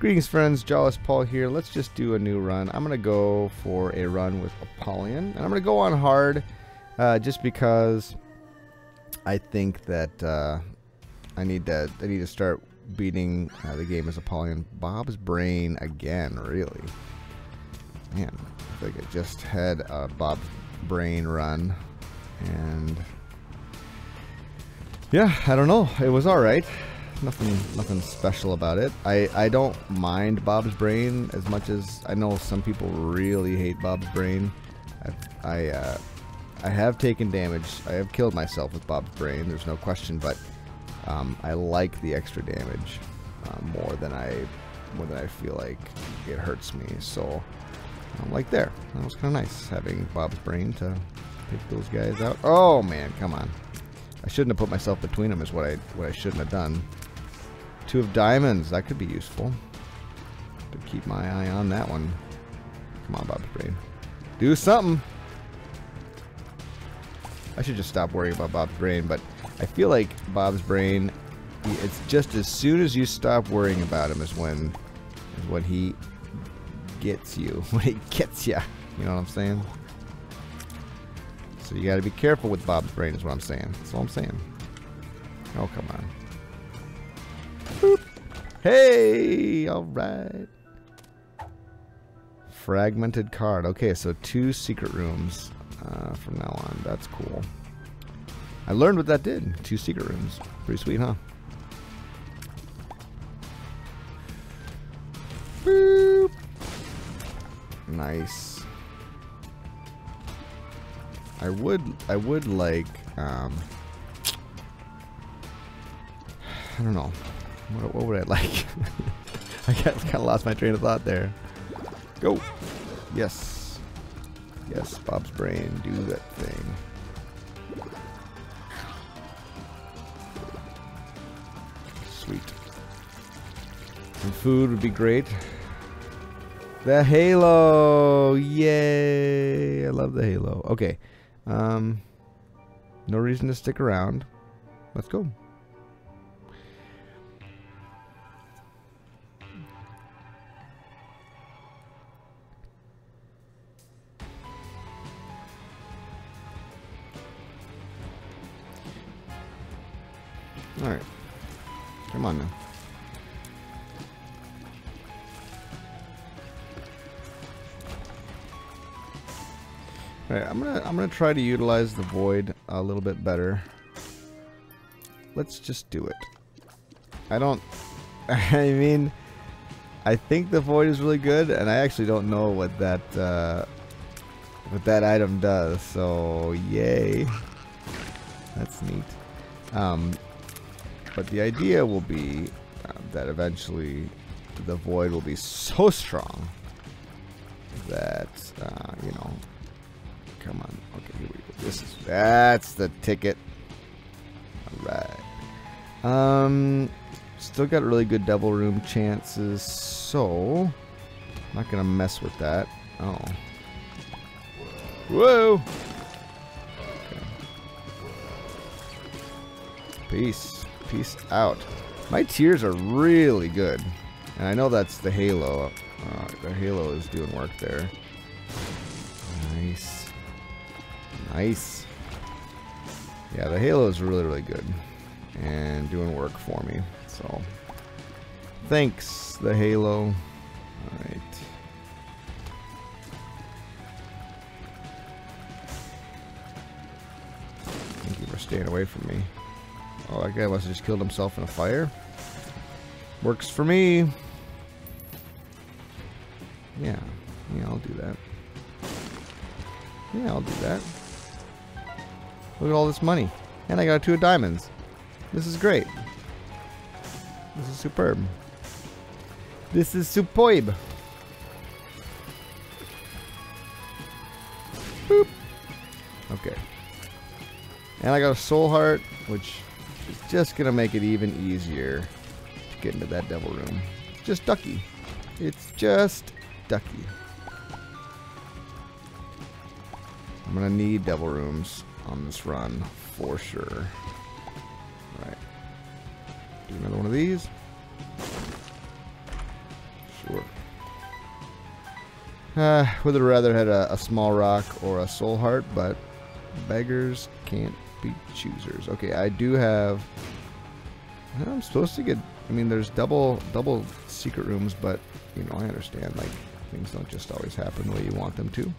Greetings friends, Jawless Paul here. Let's just do a new run. I'm going to go for a run with Apollyon. And I'm going to go on hard uh, just because I think that uh, I need to I need to start beating uh, the game as Apollyon. Bob's Brain again, really. Man, I think I just had a Bob's Brain run. And yeah, I don't know. It was alright nothing nothing special about it. I, I don't mind Bob's Brain as much as I know some people really hate Bob's Brain. I I, uh, I have taken damage. I have killed myself with Bob's Brain. There's no question, but um, I like the extra damage uh, more than I more than I feel like it hurts me. So um, like there, that was kind of nice having Bob's Brain to take those guys out. Oh man, come on. I shouldn't have put myself between them is what I what I shouldn't have done. Two of diamonds. That could be useful. To keep my eye on that one. Come on, Bob's Brain. Do something. I should just stop worrying about Bob's Brain, but I feel like Bob's Brain, it's just as soon as you stop worrying about him is when, is when he gets you. When he gets you. You know what I'm saying? So you got to be careful with Bob's Brain is what I'm saying. That's all I'm saying. Oh, come on. Boop. Hey, all right. Fragmented card. Okay, so two secret rooms uh, from now on. That's cool. I learned what that did. Two secret rooms. Pretty sweet, huh? Boop. Nice. I would, I would like, um, I don't know. What, what would I like? I kind of lost my train of thought there. Go. Yes. Yes, Bob's brain. Do that thing. Sweet. Some food would be great. The halo! Yay! I love the halo. Okay. Um, no reason to stick around. Let's go. Try to utilize the void a little bit better. Let's just do it. I don't I mean I think the void is really good and I actually don't know what that uh, what that item does, so yay. That's neat. Um, but the idea will be uh, that eventually the void will be so strong that, uh, you know, come on. Okay, here we go. This is, that's the ticket. Alright. Um, still got really good double room chances, so not to mess with that. Oh. Whoa! Okay. Peace. Peace out. My tears are really good. And I know that's the halo. Uh, the halo is doing work there. Nice. Yeah, the halo is really, really good. And doing work for me. So, thanks, the halo. Alright. Thank you for staying away from me. Oh, that guy must have just killed himself in a fire. Works for me. Yeah. Yeah, I'll do that. Yeah, I'll do that. Look at all this money. And I got two diamonds. This is great. This is superb. This is superb. Boop. Okay. And I got a soul heart, which is just going to make it even easier to get into that devil room. Just ducky. It's just ducky. I'm going to need devil rooms on this run for sure. All right. Do another one of these. Sure. Uh, would have rather had a, a small rock or a soul heart, but beggars can't be choosers. Okay, I do have. I'm supposed to get. I mean, there's double double secret rooms, but you know, I understand. Like things don't just always happen the way you want them to.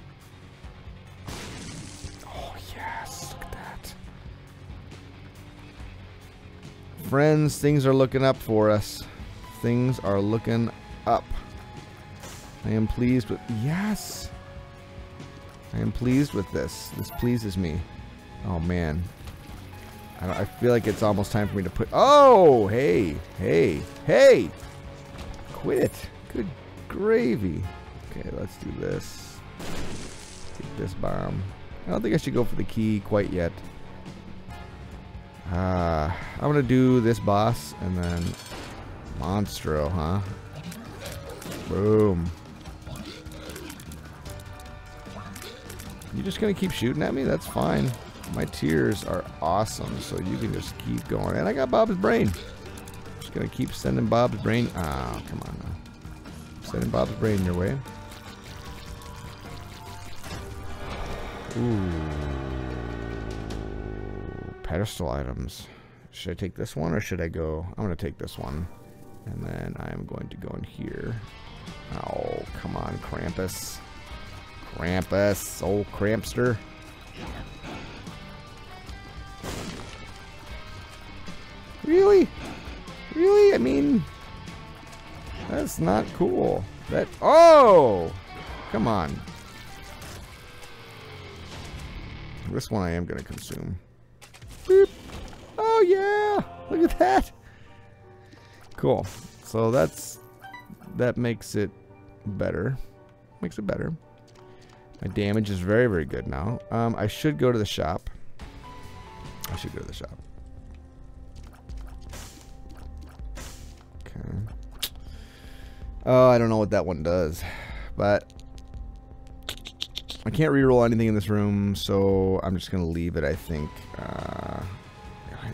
Friends, things are looking up for us. Things are looking up. I am pleased with... Yes! I am pleased with this. This pleases me. Oh, man. I, I feel like it's almost time for me to put... Oh! Hey! Hey! Hey! Quit! Good gravy. Okay, let's do this. Take this bomb. I don't think I should go for the key quite yet. Uh, I'm to do this boss and then Monstro, huh? Boom. You're just gonna keep shooting at me? That's fine. My tears are awesome, so you can just keep going. And I got Bob's brain. Just gonna keep sending Bob's brain. Oh, come on now. Sending Bob's brain your way. Ooh. Pedestal items. Should I take this one or should I go? I'm gonna take this one. And then I'm going to go in here. Oh, come on, Krampus. Krampus, old Krampster. Really? Really? I mean, that's not cool. That, oh! Come on. This one I am going to consume. Yeah! Look at that! Cool. So that's, that makes it better. Makes it better. My damage is very, very good now. Um, I should go to the shop. I should go to the shop. Okay. Oh, I don't know what that one does. But I can't reroll anything in this room, so I'm just going to leave it, I think. Uh,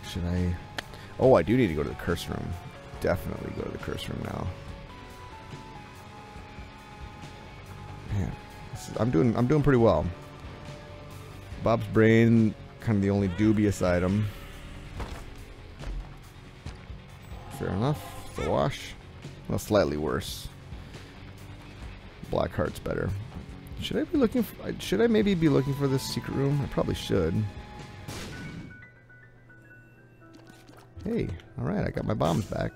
should I... Oh, I do need to go to the curse room. Definitely go to the curse room now. Man. I'm doing I'm doing pretty well. Bob's brain, kind of the only dubious item. Fair enough. The wash. Well, slightly worse. Black heart's better. Should I be looking for, should I maybe be looking for this secret room? I probably should. Hey, alright, I got my bombs back.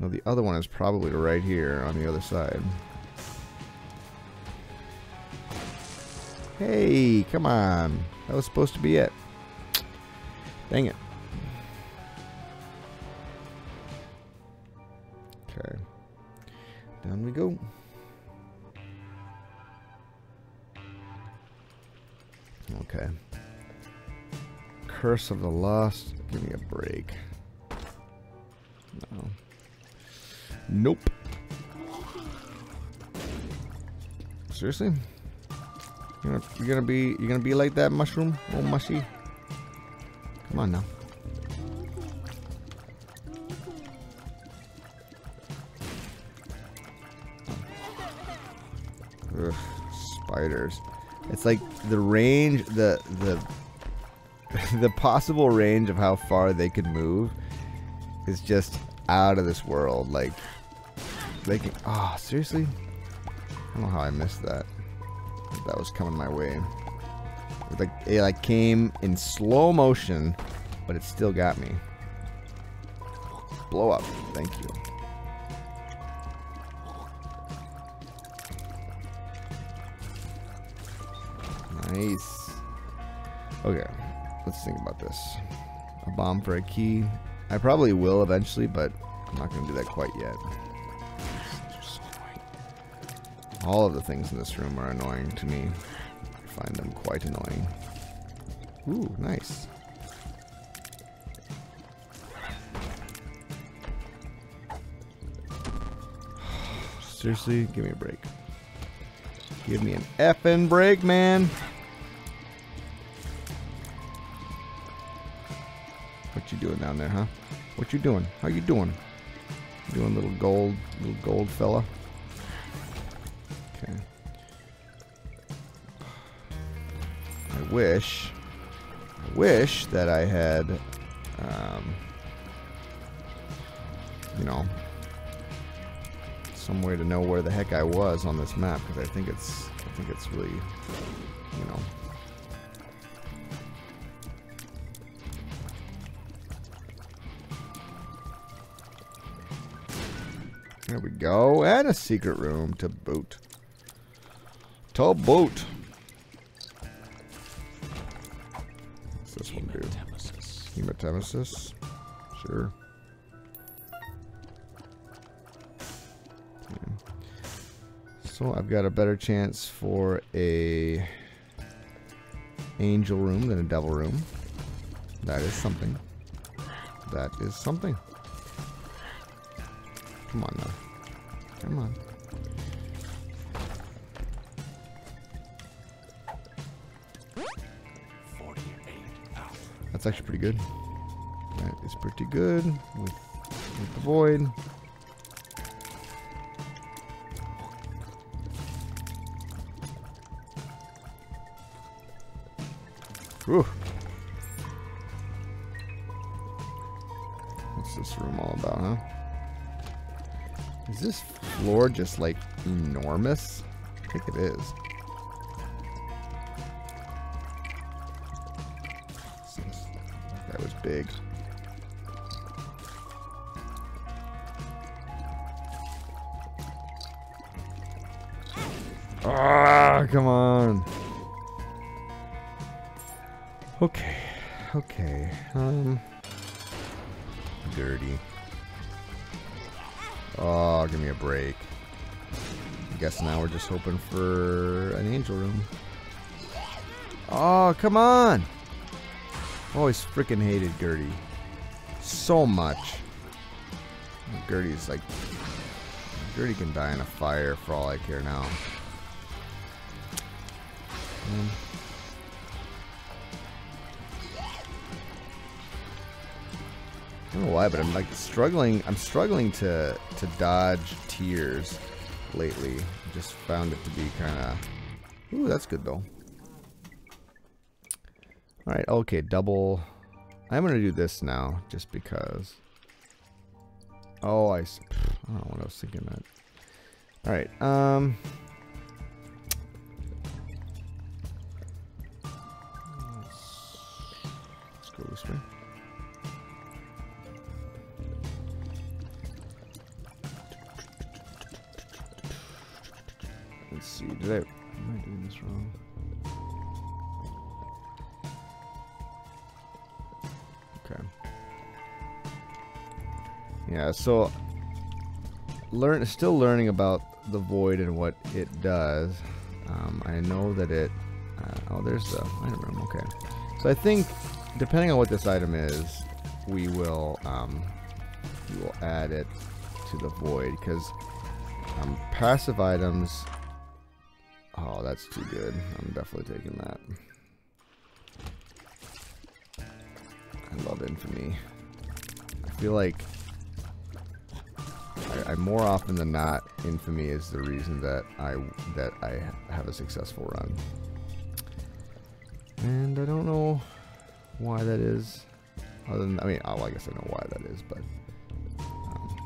No, the other one is probably right here on the other side. Hey, come on. That was supposed to be it. Dang it. Curse of the Lost. Give me a break. No. Nope. Seriously? You're gonna, you're gonna be you're gonna be like that mushroom, oh mushy. Come on now. Ugh, spiders. It's like the range, the the the possible range of how far they could move is just out of this world. Like, they can. Oh, seriously? I don't know how I missed that. That was coming my way. It like it like came in slow motion, but it still got me. Blow up. Thank you. Nice. Okay, let's think about this. A bomb for a key. I probably will eventually, but I'm not going to do that quite yet. All of the things in this room are annoying to me. I find them quite annoying. Ooh, nice. Seriously, give me a break. Give me an effing break, man. Down there, huh? What you doing? How you doing? Doing little gold, little gold fella. Okay. I wish, I wish that I had, um, you know, some way to know where the heck I was on this map because I think it's, I think it's really, you know. There we go. And a secret room to boot. To boot. What's this one do? Hematemesis. Sure. Yeah. So I've got a better chance for a angel room than a devil room. That is something. That is something. Come on now. Come on. That's actually pretty good. That is pretty good with, with the void. Whew. What's this room all about, huh? Is this floor just like enormous? I think it is. That was big. Ah, come on. Okay, okay. Um, dirty. Oh, give me a break. I guess now we're just hoping for an angel room. Oh, come on! Always freaking hated Gurdy. So much. Gurdy's like... Gurdy can die in a fire for all I care now. Um, why, but I'm like struggling. I'm struggling to to dodge tears lately. Just found it to be kind of. Ooh, that's good though. All right, okay, double. I'm gonna do this now, just because. Oh, I. I don't know what I was thinking that. All right, um. Let's, let's go this way. So, learn. Still learning about the void and what it does. Um, I know that it. Uh, oh, there's the item room. Okay. So I think, depending on what this item is, we will um, we will add it to the void because um, passive items Oh, that's too good. I'm definitely taking that. I love infamy. I feel like I, I more often than not, infamy is the reason that I that I have a successful run. And I don't know why that is. Other than I mean, oh, I guess I know why that is, but um,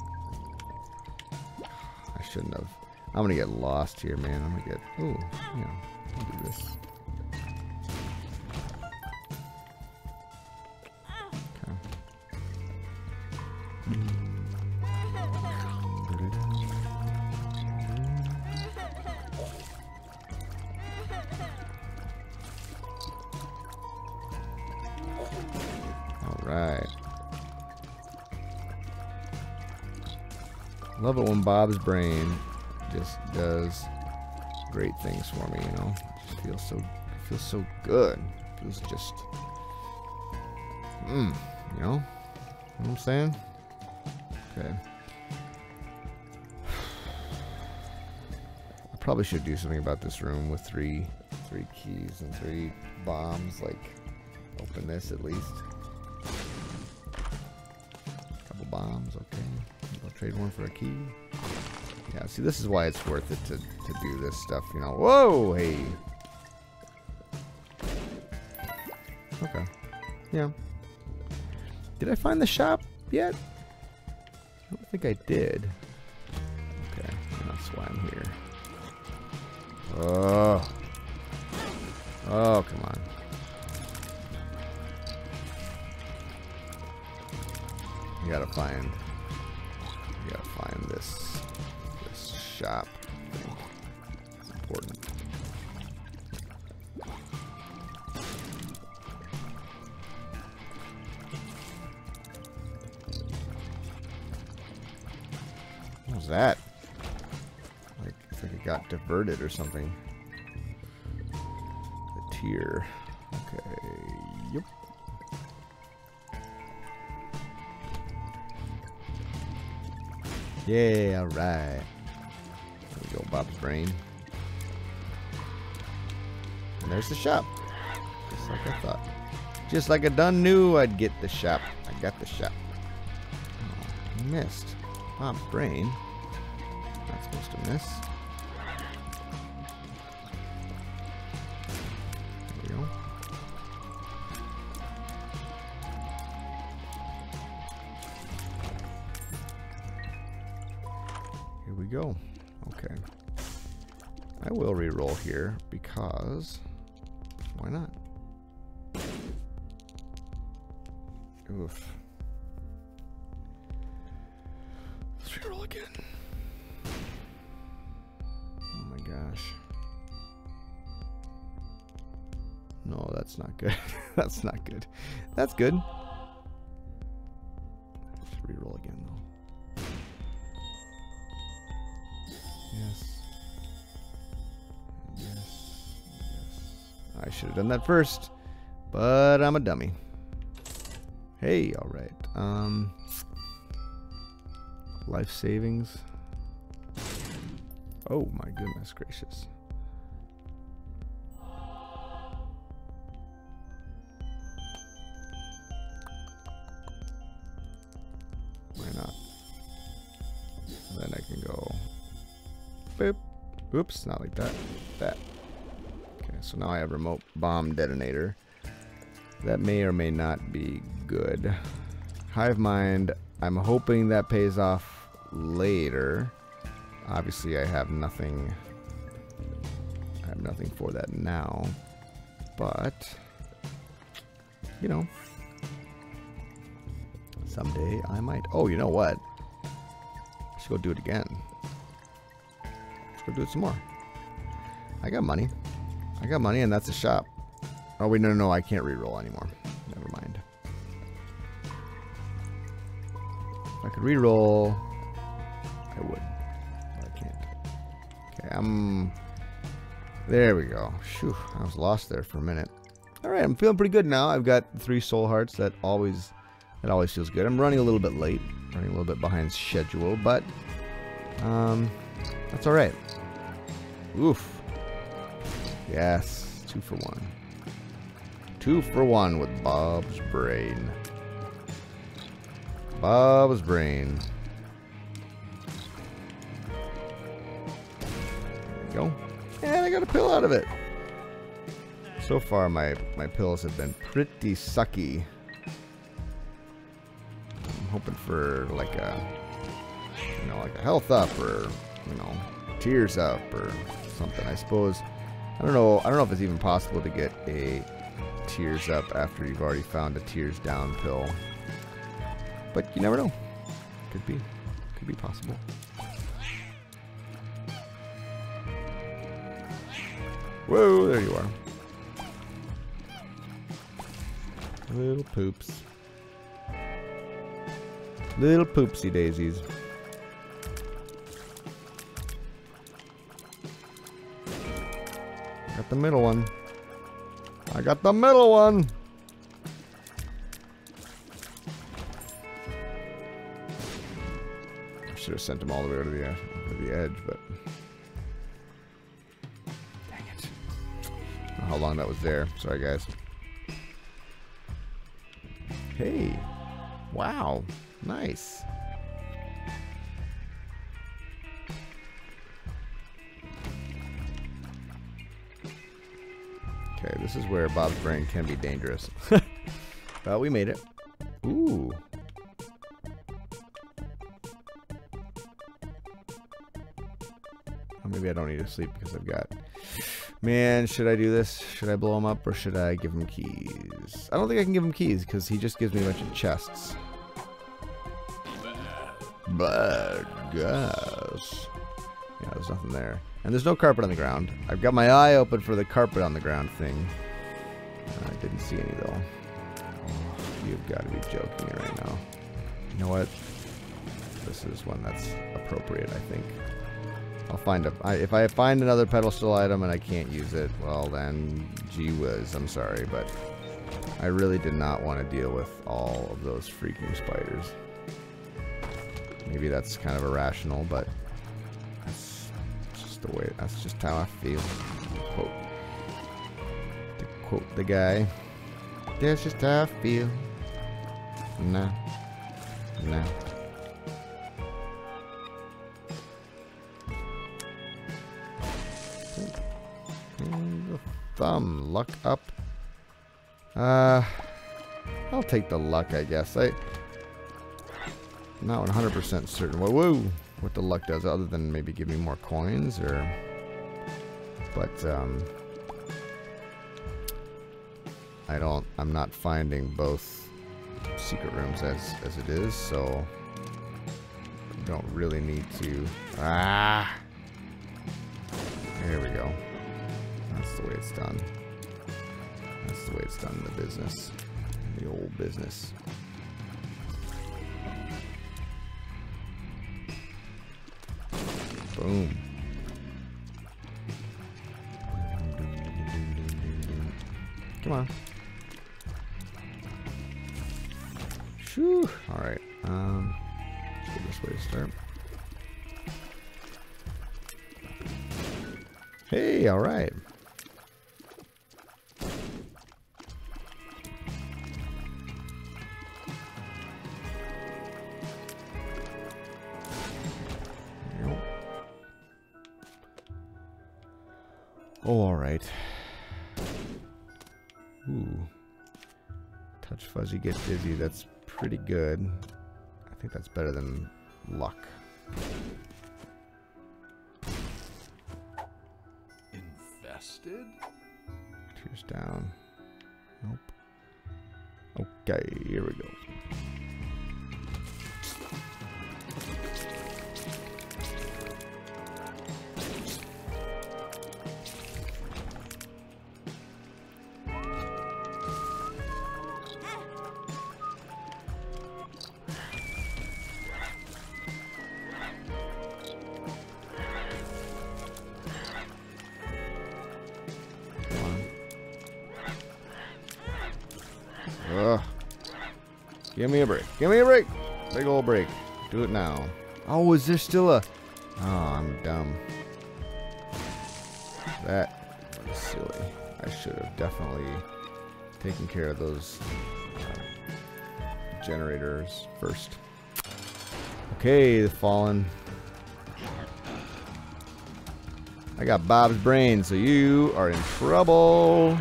I shouldn't have. I'm gonna get lost here, man. I'm gonna get. Ooh, yeah. I'll do this. Bob's brain just does great things for me, you know. Feels so feels so good. Feels just mmm, you know? You know what I'm saying? Okay. I probably should do something about this room with three three keys and three bombs, like open this at least. Couple bombs, okay. I'll trade one for a key. Yeah, see, this is why it's worth it to, to do this stuff, you know. Whoa, hey. Okay. Yeah. Did I find the shop yet? I don't think I did. Okay, that's why I'm here. Oh. Oh, come on. You gotta find. You gotta find this. Shop. It's important. What was that? Like, I think it got diverted or something. The tier. Okay. Yep. Yeah, alright. Bob's brain. And there's the shop. Just like I thought. Just like I done knew I'd get the shop. I got the shop. Oh, missed. Bob's brain. Not supposed to miss. Here because why not? Oof. Let's re-roll again. Oh my gosh. No, that's not good. that's not good. That's good. Done that first, but I'm a dummy. Hey, all right. Um, life savings. Oh my goodness gracious. Why not? Then I can go Boop. Oops, not like that. That. So now I have remote bomb detonator. That may or may not be good. Hive mind, I'm hoping that pays off later. Obviously, I have nothing. I have nothing for that now. But, you know, someday I might. Oh, you know what? Let's go do it again. Let's go do it some more. I got money. I got money, and that's a shop. Oh, wait, no, no, no. I can't re-roll anymore. Never mind. If I could re-roll, I would. But I can't. Okay, I'm... There we go. Phew, I was lost there for a minute. All right, I'm feeling pretty good now. I've got three soul hearts. That always, that always feels good. I'm running a little bit late, running a little bit behind schedule, but um, that's all right. Oof. Yes, two for one. Two for one with Bob's brain. Bob's brain. Go. And I got a pill out of it. So far, my, my pills have been pretty sucky. I'm hoping for like a, you know, like a health up or, you know, tears up or something. I suppose. I don't know. I don't know if it's even possible to get a tears up after you've already found a tears down pill. But you never know. Could be. Could be possible. Whoa, there you are. Little poops. Little poopsie daisies. Got the middle one. I got the middle one. I should have sent him all the way to the, uh, to the edge, but dang it! I don't know how long that was there? Sorry, guys. Hey, wow, nice. This is where Bob's brain can be dangerous. but we made it. Ooh. Oh, maybe I don't need to sleep because I've got... Man, should I do this? Should I blow him up or should I give him keys? I don't think I can give him keys because he just gives me a bunch of chests. Bad gas. Yeah, there's nothing there. And there's no carpet on the ground. I've got my eye open for the carpet on the ground thing. I didn't see any though. Oh, you've got to be joking right now. You know what? This is one that's appropriate, I think. I'll find a. I, if I find another pedestal item and I can't use it, well then, gee whiz, I'm sorry, but I really did not want to deal with all of those freaking spiders. Maybe that's kind of irrational, but that's just the way. That's just how I feel. Quote. The guy. That's just how I feel. Nah. Nah. thumb. Luck up. Uh, I'll take the luck, I guess. I, not 100% certain. Whoa, whoa, what the luck does, other than maybe give me more coins, or. But um, I don't. I'm not finding both secret rooms as as it is, so don't really need to. Ah. There we go. That's the way it's done. That's the way it's done in the business. The old business. Boom. Come on. Good. I think that's better than luck. Ugh. Give me a break. Give me a break. Big old break. Do it now. Oh, is there still a... Oh, I'm dumb. That was silly. I should have definitely taken care of those uh, generators first. Okay, the fallen. I got Bob's brain, so you are in trouble.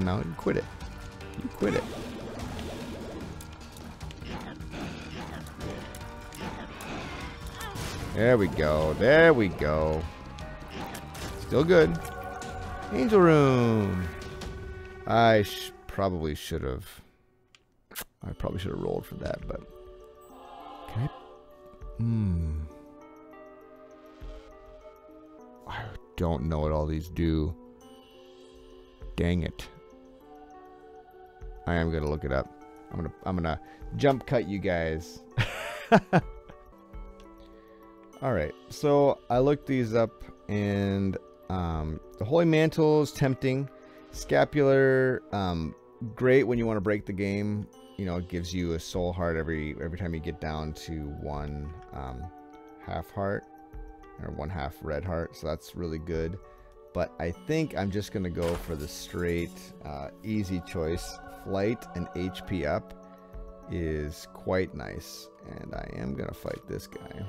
On now. You quit it. You quit it. There we go. There we go. Still good. Angel room. I sh probably should have. I probably should have rolled for that, but. Can I? Hmm. I don't know what all these do. Dang it. I am gonna look it up. I'm gonna I'm gonna jump cut you guys. All right, so I looked these up, and um, the Holy Mantle is tempting. Scapular, um, great when you want to break the game. You know, it gives you a soul heart every every time you get down to one um, half heart or one half red heart. So that's really good. But I think I'm just gonna go for the straight uh, easy choice flight and HP up is quite nice. And I am going to fight this guy.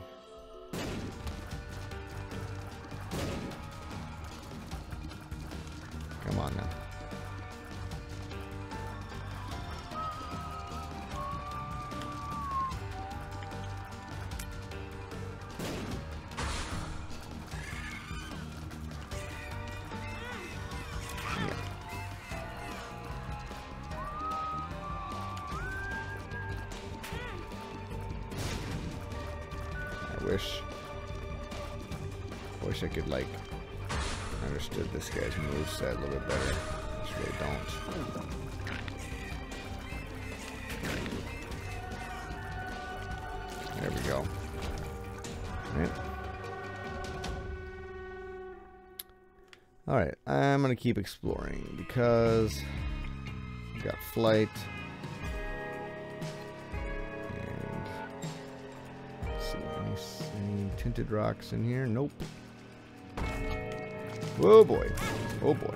Come on now. Wish. I wish I could like understood this guy's moveset a little bit better. Just really don't. There we go. Right. Alright, I'm gonna keep exploring because we got flight. Tinted rocks in here? Nope. Oh boy. Oh boy.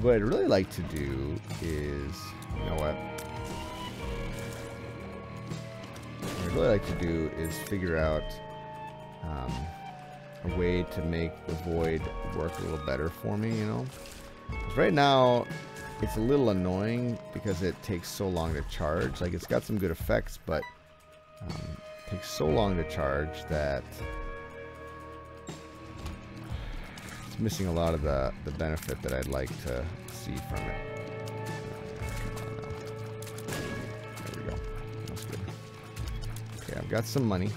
What I'd really like to do is, you know what? What I'd really like to do is figure out way to make the void work a little better for me, you know? right now, it's a little annoying because it takes so long to charge. Like, it's got some good effects, but um, it takes so long to charge that it's missing a lot of the, the benefit that I'd like to see from it. There we go. That's good. Okay, I've got some money.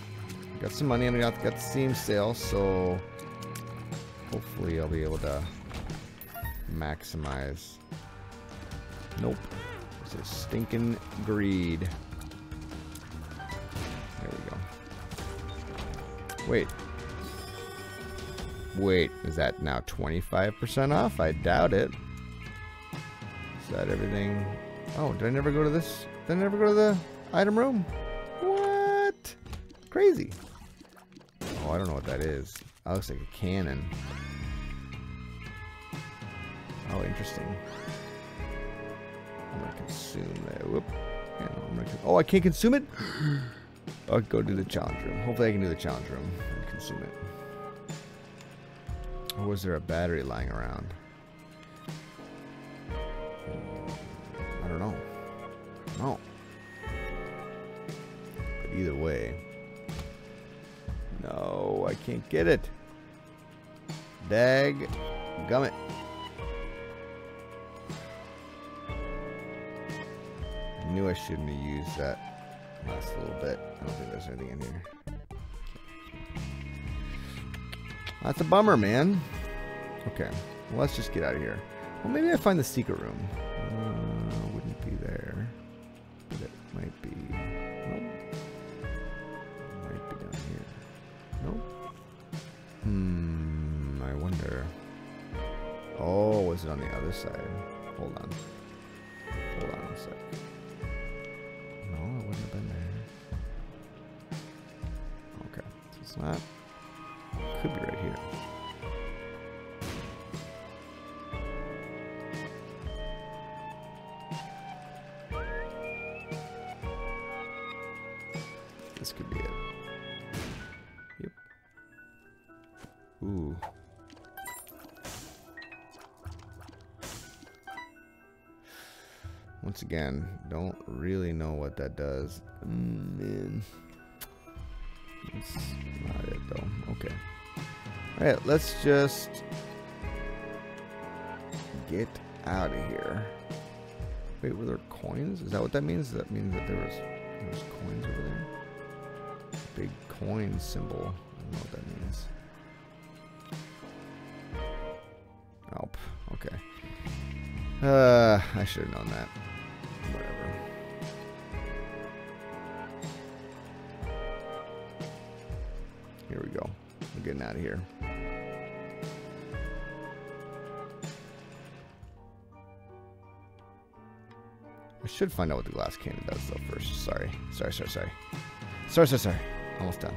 Got some money and got, got the Steam sale, so hopefully I'll be able to maximize. Nope. It's a stinking greed. There we go. Wait. Wait, is that now 25% off? I doubt it. Is that everything? Oh, did I never go to this? Did I never go to the item room? What? Crazy. I don't know what that is. That looks like a cannon. Oh, interesting. I'm gonna consume that. Whoop. Oh, I can't consume it? I'll go do the challenge room. Hopefully I can do the challenge room and consume it. Or was there a battery lying around? Hmm, I don't know. No. But either way. I can't get it. Dag gummit. I knew I shouldn't have used that last little bit. I don't think there's anything in here. That's a bummer, man. Okay, well, let's just get out of here. Well, maybe I find the secret room. Other side? Hold on. Hold on a sec. No, it wouldn't have been there. Okay, so it's not. Again, don't really know what that does. Man. That's not it though. Okay. Alright, let's just get out of here. Wait, were there coins? Is that what that means? That mean that there was coins over there? Big coin symbol. I don't know what that means. P- okay. Uh, I should have known that. Here we go. I'm getting out of here. I should find out what the glass cannon does though first. Sorry. Sorry, sorry, sorry. Sorry, sorry, sorry. Almost done.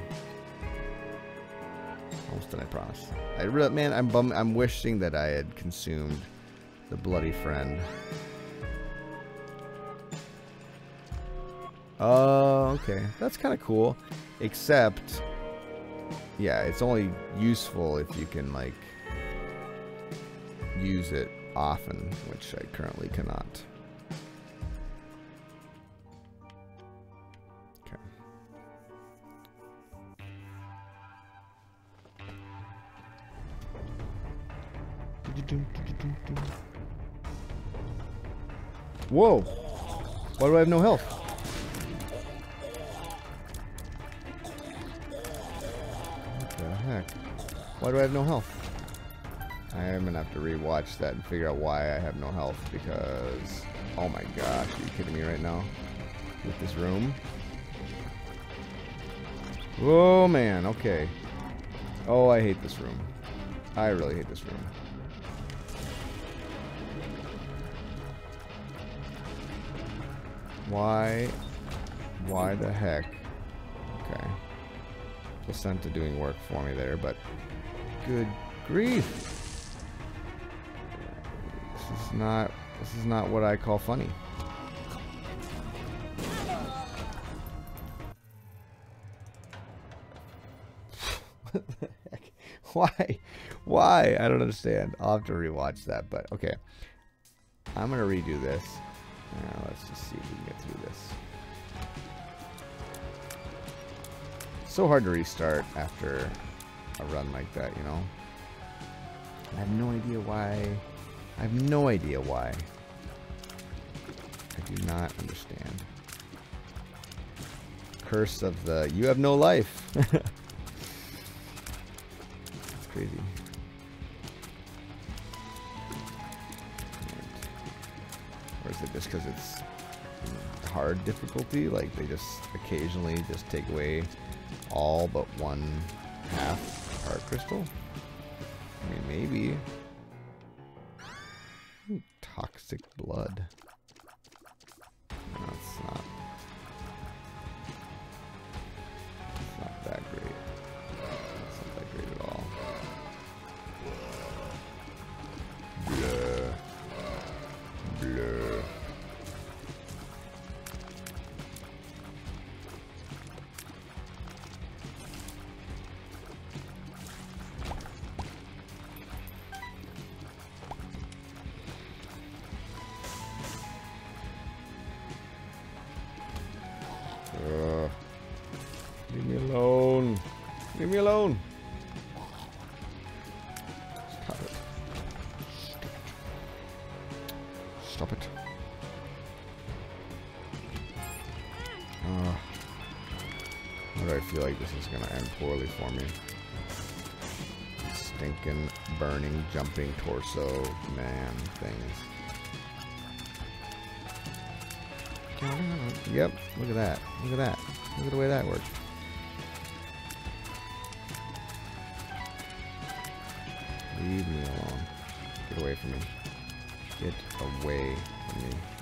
Almost done, I promise. I really, man, I'm bum. I'm wishing that I had consumed The bloody friend. Oh, okay. That's kind of cool. Except, yeah, it's only useful if you can, like, use it often, which I currently cannot. Okay. Whoa! Why do I have no health? Why do I have no health? I am gonna have to rewatch that and figure out why I have no health because oh my gosh, are you kidding me right now? With this room? Oh man, okay. Oh, I hate this room. I really hate this room. Why? Why the heck? Okay. Placenta doing work for me there, but good grief. This is not this is not what I call funny. what the heck? Why? Why? I don't understand. I'll have to rewatch that, but okay. I'm gonna redo this. Now let's just see if we can get through this. So hard to restart after a run like that, you know? I have no idea why. I have no idea why. I do not understand. Curse of the you have no life. That's crazy. Or is it just because it's hard difficulty? Like they just occasionally just take away all but one half heart crystal? I mean, maybe. Toxic blood. Stop it. Ugh. Why do I feel like this is gonna end poorly for me? Stinking, burning, jumping torso, man, things. Yep, look at that. Look at that. Look at the way that works. Leave me alone. Get away from me. Get away from me.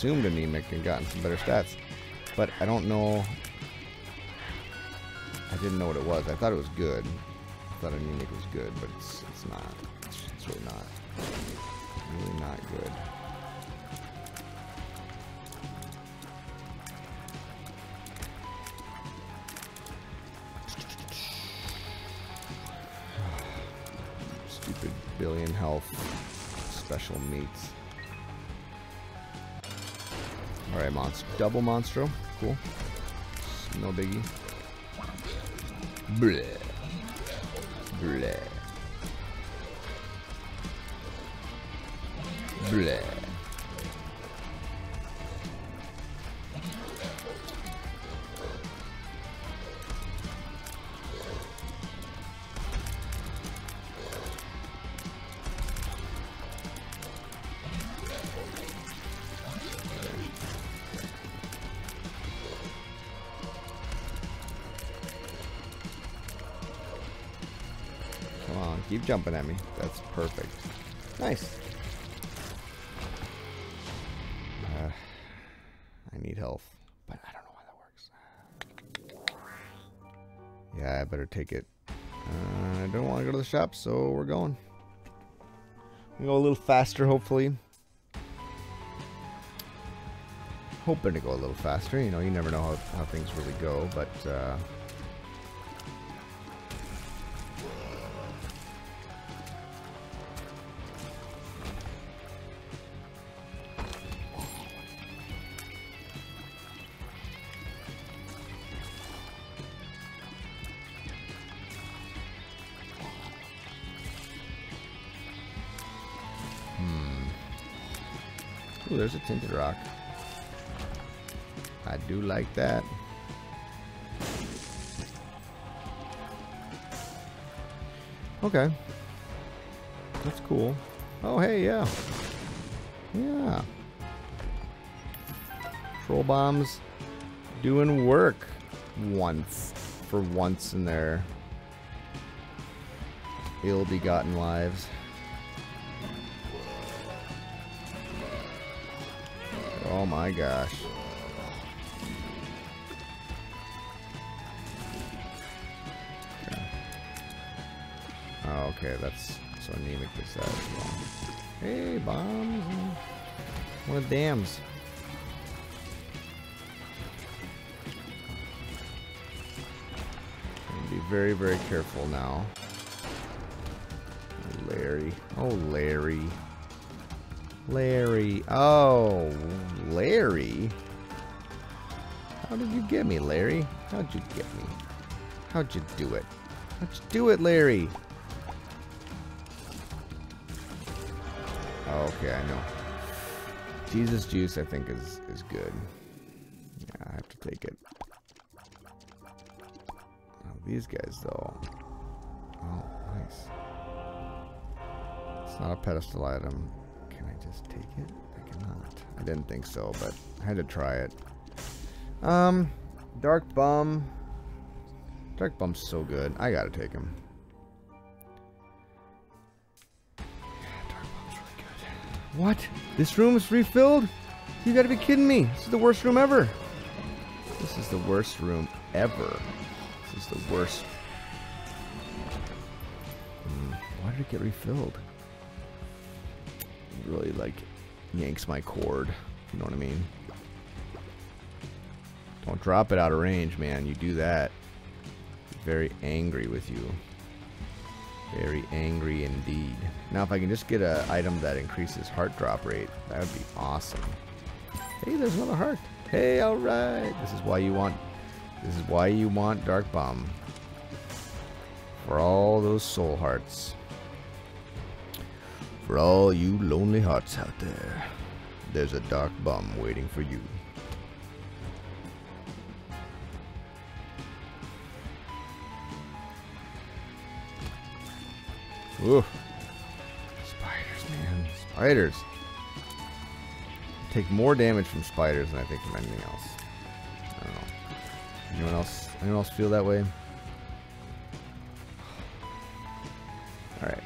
Consumed anemic and gotten some better stats. But I don't know. I didn't know what it was. I thought it was good. I thought anemic was good, but it's it's not. It's, it's really not. Monster. Double monstro. Cool. No biggie. Bleh. Keep jumping at me. That's perfect. Nice. Uh, I need health, but I don't know why that works. Yeah, I better take it. Uh, I don't want to go to the shop, so we're going. We go a little faster, hopefully. Hoping to go a little faster. You know, you never know how, how things really go, but uh, do like that. Okay. That's cool. Oh, hey, yeah. Yeah. Troll bombs doing work once. For once in their ill-begotten lives. Oh my gosh. Okay, that's so anemic this uh, that as well. Hey, bombs. One of dams. Be very, very careful now. Oh, Larry. Oh, Larry. Larry. Oh, Larry. How did you get me, Larry? How'd you get me? How'd you do it? How'd you do it, Larry? Okay, I know. Jesus juice, I think, is is good. Yeah, I have to take it. Oh, these guys, though. Oh, nice. It's not a pedestal item. Can I just take it? I cannot. I didn't think so, but I had to try it. Um, Dark Bum. Dark Bum's so good. I gotta take him. What? This room is refilled? You gotta be kidding me. This is the worst room ever. This is the worst room ever. This is the worst. Hmm, why did it get refilled? It really like yanks my cord. You know what I mean? Don't drop it out of range, man. You do that. Very angry with you. Very angry indeed. Now, if I can just get an item that increases heart drop rate, that would be awesome. Hey, there's another heart. Hey, all right. This is why you want. This is why you want Dark Bum. For all those soul hearts. For all you lonely hearts out there, there's a dark bum waiting for you. Ooh. Spiders, man. Spiders. Take more damage from spiders than I think from anything else. I don't know. Anyone else anyone else feel that way? Alright.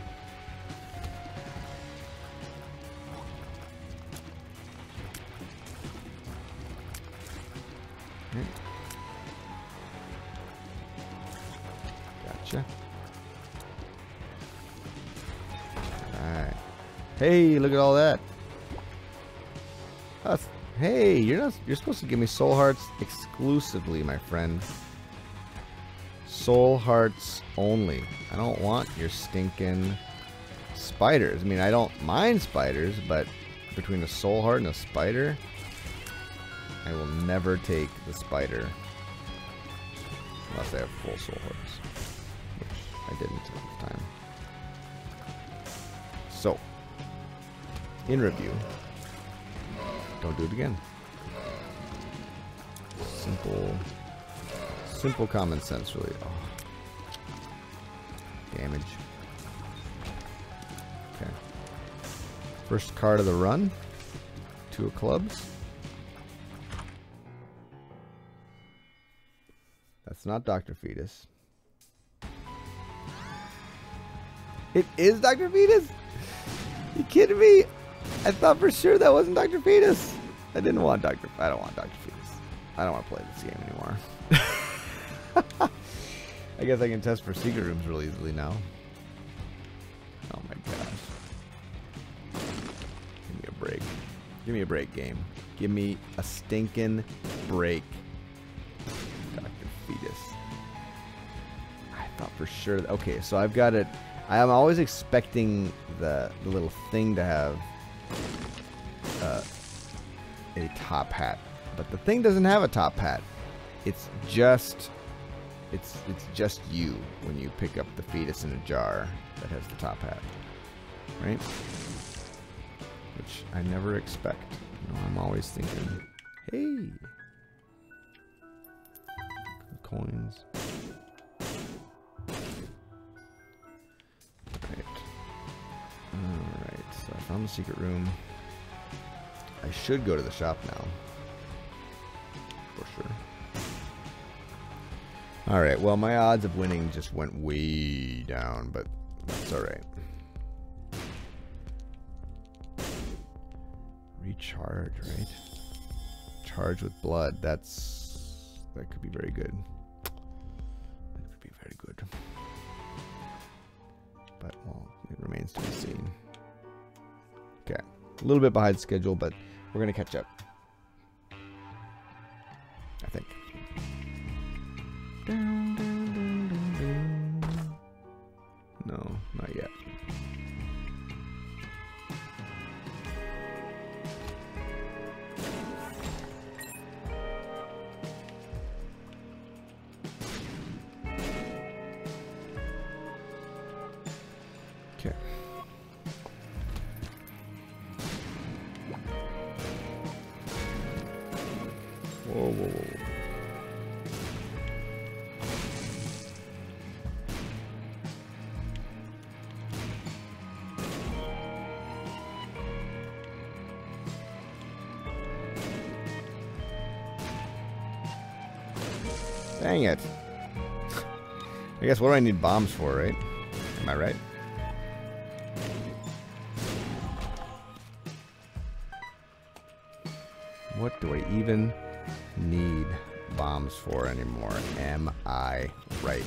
Hey, look at all that. That's, hey, you're not you're supposed to give me soul hearts exclusively, my friend. Soul hearts only. I don't want your stinking spiders. I mean, I don't mind spiders, but between a soul heart and a spider, I will never take the spider unless I have full soul hearts, in review, don't do it again. Simple, simple common sense, really. Oh. Damage. Okay. First card of the run. Two of clubs. That's not Dr. Fetus. It is Dr. Fetus? You kidding me? I thought for sure that wasn't Dr. Fetus. I didn't want Dr. I don't want Dr. Fetus. I don't want to play this game anymore. I guess I can test for secret rooms real easily now. Oh my gosh. Give me a break. Give me a break, game. Give me a stinking break. Dr. Fetus. I thought for sure. That, okay, so I've got it. I am always expecting the, the little thing to have a top hat, but the thing doesn't have a top hat. It's just it's it's just you when you pick up the fetus in a jar that has the top hat, right? Which I never expect. You know, I'm always thinking, hey, coins. Right. Alright, so I found the secret room. I should go to the shop now. For sure. Alright, well, my odds of winning just went way down, but that's alright. Recharge, right? Charge with blood. That's... That could be very good. That could be very good. But, well, it remains to be seen. Okay. A little bit behind schedule, but we're going to catch up. Guess what do I need bombs for, right? Am I right? What do I even need bombs for anymore? Am I right?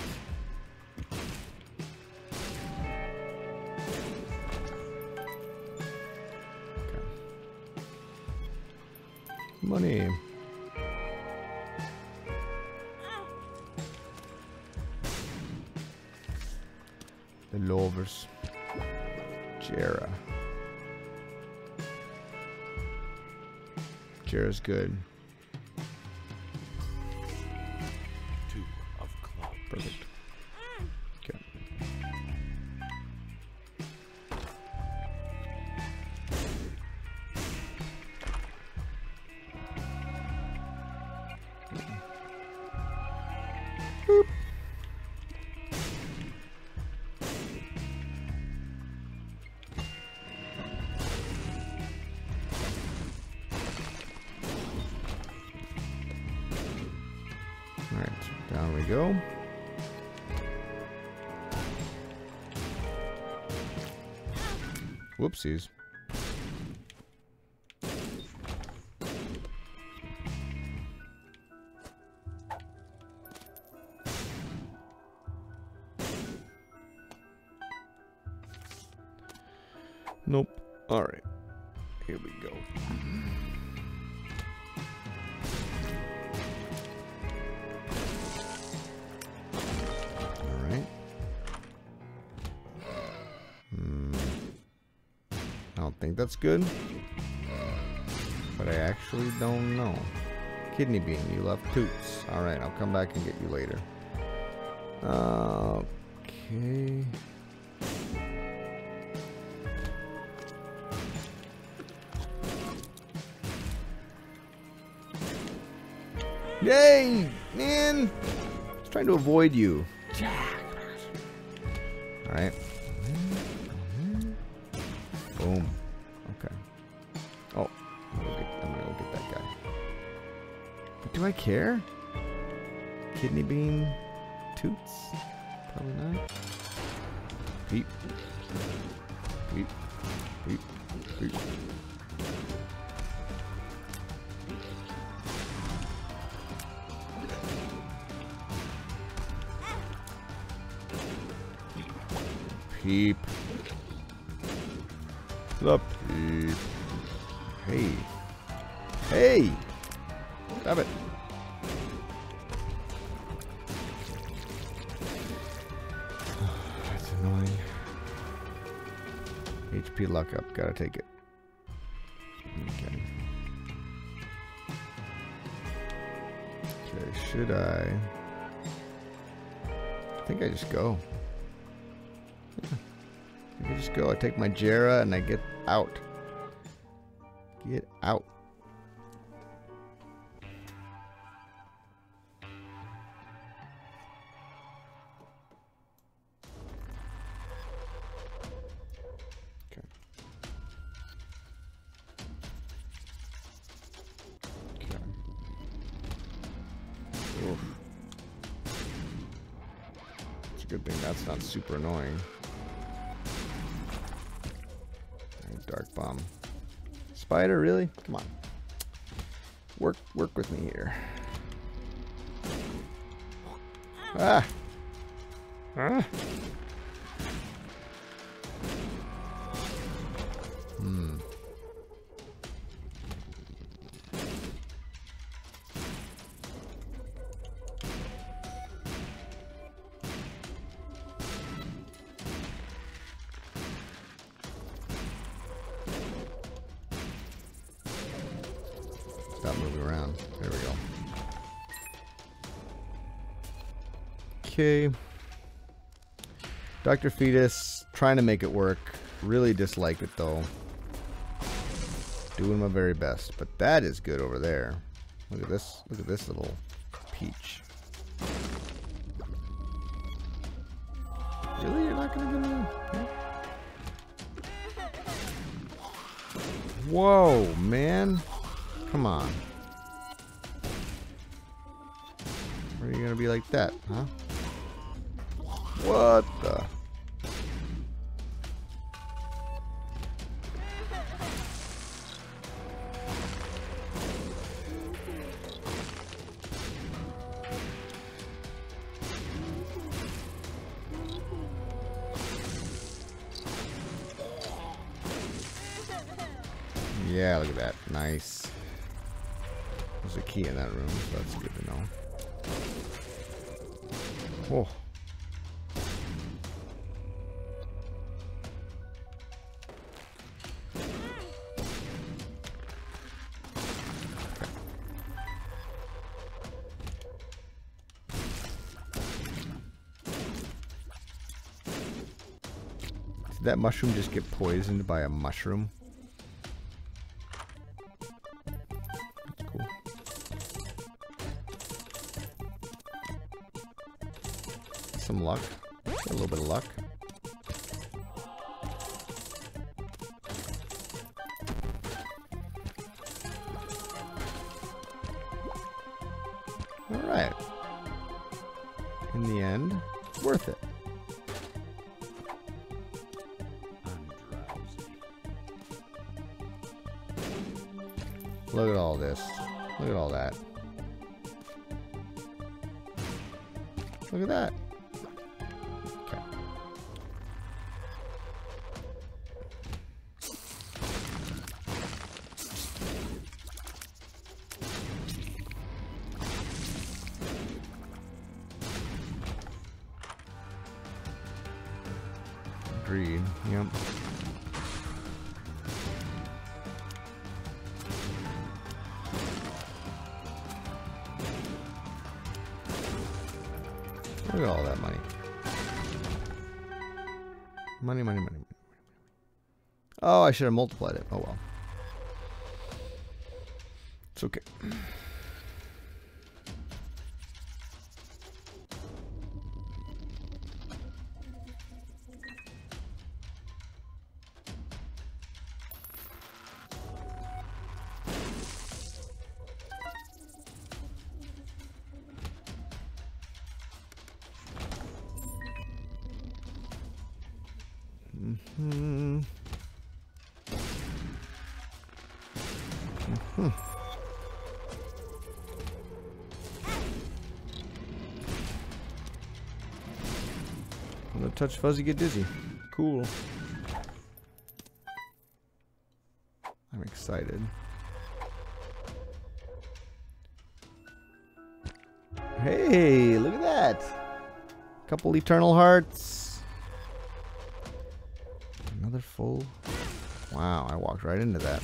Whoopsies. That's good. But I actually don't know. Kidney bean, you left toots. Alright, I'll come back and get you later. Okay. Yay! Man! I was trying to avoid you. Alright. Care? Kidney bean toots? Probably not. Beep. Gotta take it. Okay. Okay, should I? I think I just go. I just go. I take my Jera and I get out. Get out. Super annoying. Dark bum. Spider, really? Come on. Work work with me here. Ah! Ah! Okay. Dr. Fetus, trying to make it work. Really dislike it though. Doing my very best. But that is good over there. Look at this. Look at this little peach. Really? You're not gonna give me. Whoa, man. Come on. Are you gonna be like that, huh? What the? That mushroom just get poisoned by a mushroom? Some luck. A little bit of luck. I should have multiplied it. Oh well. Touch fuzzy, get dizzy. Cool. I'm excited. Hey, look at that. Couple eternal hearts. Another full. Wow, I walked right into that.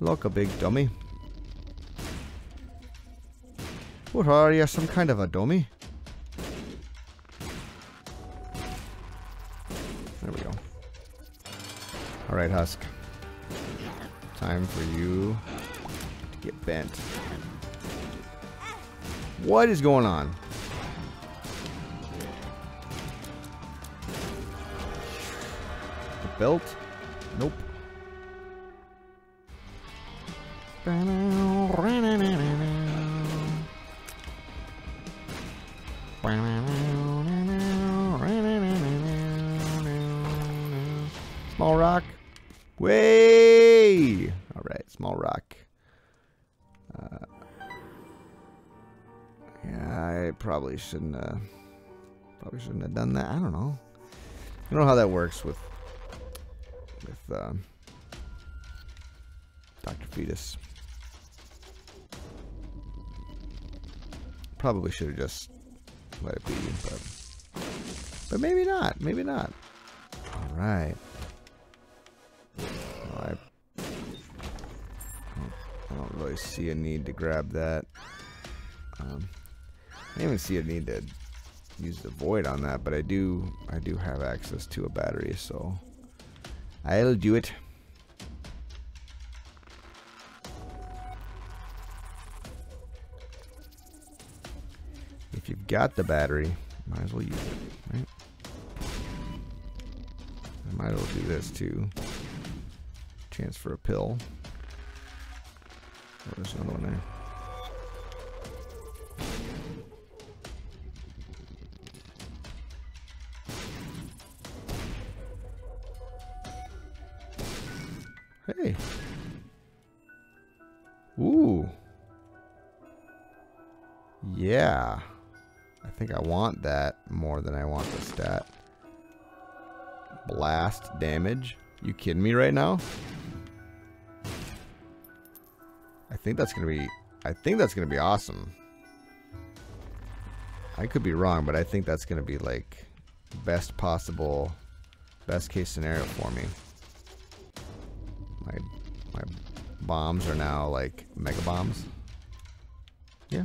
Look, a big dummy. What are you, some kind of a dummy? Alright, Husk. Time for you to get bent. What is going on? The belt? Nope. Shouldn't uh, probably shouldn't have done that. I don't know. I don't know how that works with with um, Dr. Fetus. Probably should have just let it be, but but maybe not. Maybe not. All right. I don't really see a need to grab that. I don't even see a need to use the void on that, but I do I do have access to a battery, so I'll do it. If you've got the battery, might as well use it, right? I might as well do this too. Chance for a pill. Oh, there's another one there. I want that more than I want the stat. Blast damage. You kidding me right now? I think that's gonna be I think that's gonna be awesome. I could be wrong, but I think that's gonna be like best possible best case scenario for me. My my bombs are now like mega bombs. Yeah.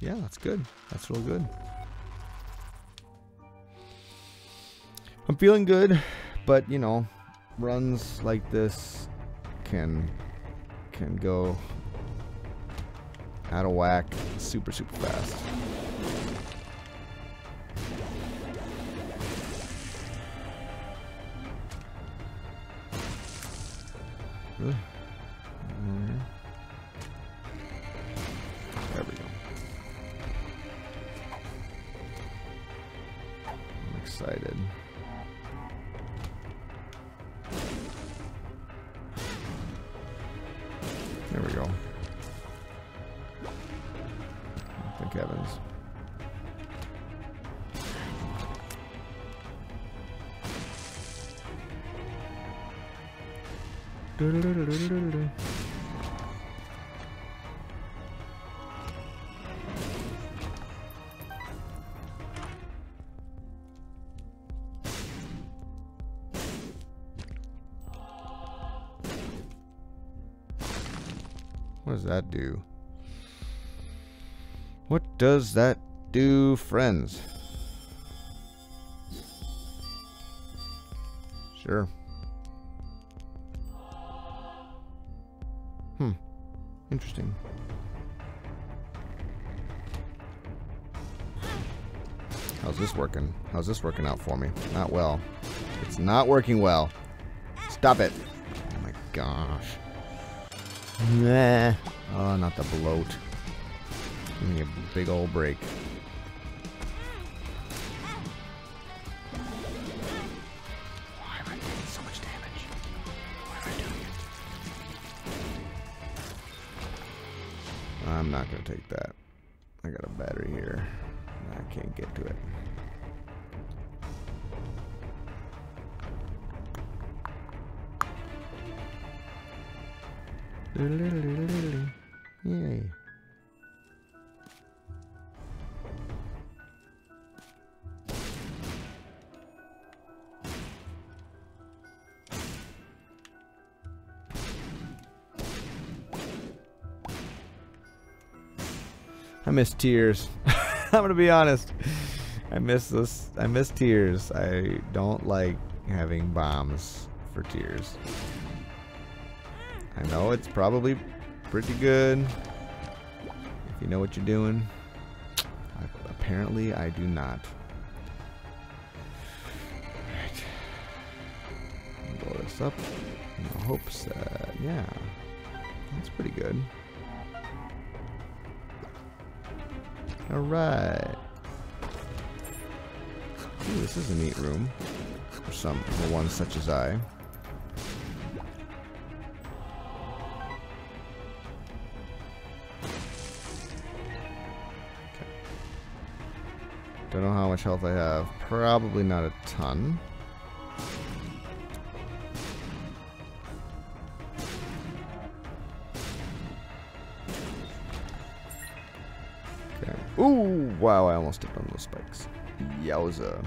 Yeah, that's good. That's real good. I'm feeling good, but you know, runs like this can can go out of whack super super fast. What does that do? What does that do, friends? Sure. Hmm. Interesting. How's this working? How's this working out for me? Not well. It's not working well. Stop it. Oh my gosh. Nah. Oh, not the bloat. Give me a big old break. Why am I so much damage? Why am I doing it? I'm not gonna take that. I got a battery here. I can't get to it. Miss tears. I'm gonna be honest. I miss this. I miss tears. I don't like having bombs for tears. I know it's probably pretty good if you know what you're doing. I, apparently, I do not. Right. Blow this up in the hopes that, yeah, that's pretty good. All right. Ooh, this is a neat room for some for one such as I. Don't know how much health I have. Probably not a ton. Wow, I almost stepped on those spikes. Yowza.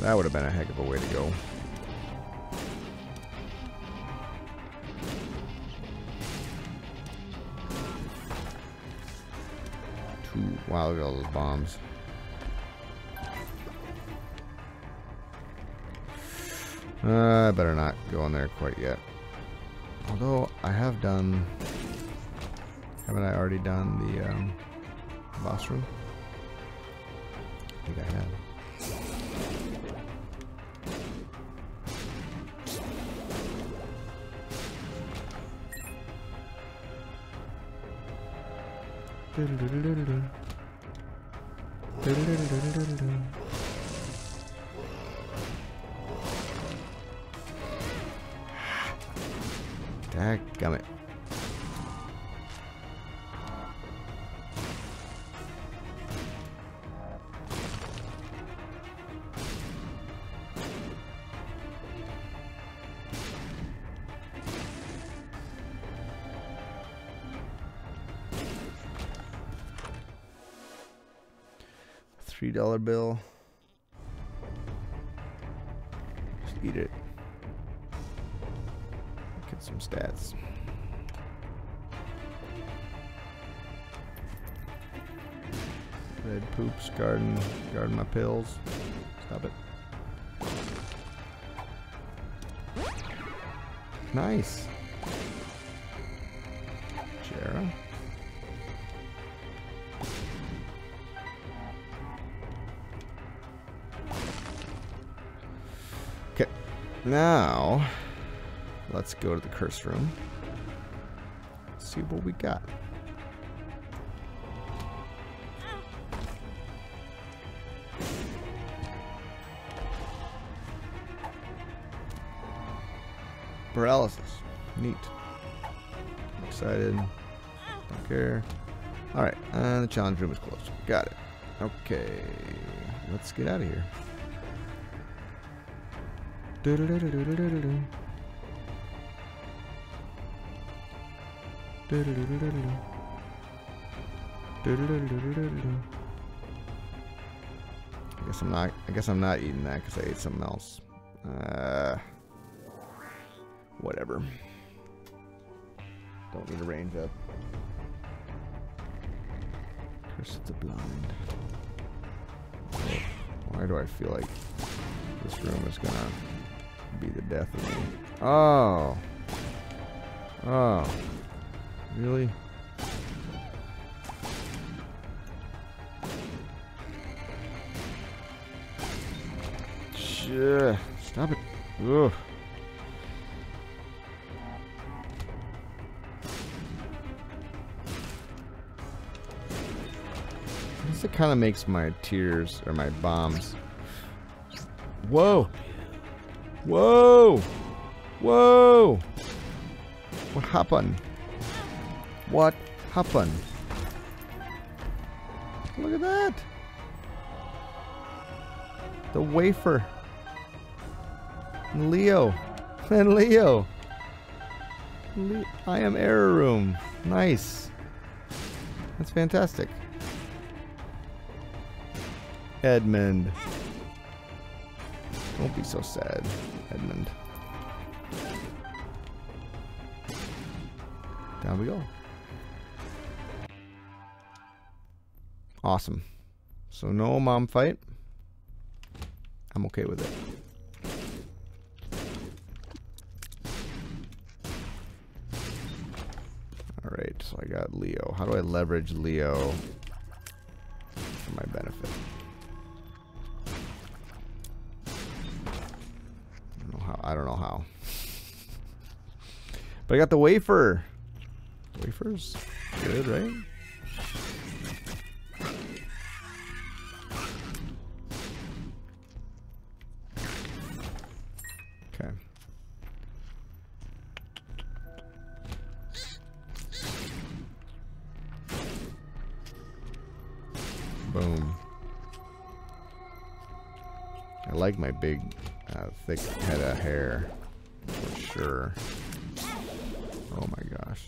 That would have been a heck of a way to go. Two, wow, look at all those bombs. Uh, I better not go in there quite yet. Although, I have done... Haven't I already done the um, boss room? I think I have. Dadgummit. Red poops, garden, garden my pills. Stop it. Nice. Jera. Okay. Now, let's go to the curse room. See what we got. Paralysis. Neat. Excited. Don't care. Alright, and the challenge room is closed. Got it. Okay. Let's get out of here. Do-do-do-do-do-do-do-do. Do-do-do-do-do-do. Do-do-do-do-do-do-do. I guess I'm not. I guess I'm not eating that because I ate something else. Uh, whatever. Don't need to range up. Curse of the blind. Why do I feel like this room is gonna be the death of me? Oh. Oh. Really? Shit. Stop it. Ugh. Guess it kind of makes my tears or my bombs. Whoa. Whoa. Whoa. What happened? What happened? Look at that. The wafer. And Leo. And Leo. Le I am error room. Nice. That's fantastic. Edmund. Don't be so sad, Edmund. Down we go. Awesome. So no mom fight. I'm okay with it. Alright, so I got Leo. How do I leverage Leo for my benefit? How. I don't know how. But I got the wafer. Wafers? Good, right? Thick head of hair. For sure. Oh my gosh.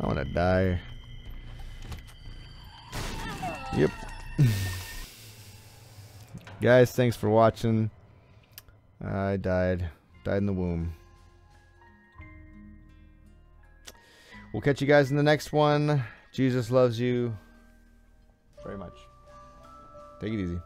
I want to die. Yep. Guys, thanks for watching. I died. Died in the womb. We'll catch you guys in the next one. Jesus loves you very much. Take it easy.